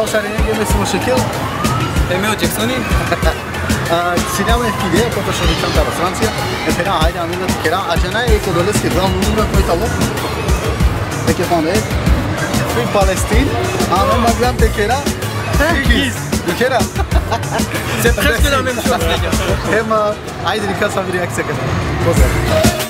Ciao Sarineghe Massimo Shekil. E meu Jacksoni? Սիրյանը ֆիլե կոտոշորի չանտարը Ֆրանսիա, եփերա հայր անունը կերա աջանա է կոդոլես կեդրան նունը կոյտալո։ Եկեփան է։ Free Palestine, անեն մագլան տեկերա։ Turkish. Dikera. C'est presque la même chose, les gars. Hem aydı nikah sabiri yaksa kadar. Boza.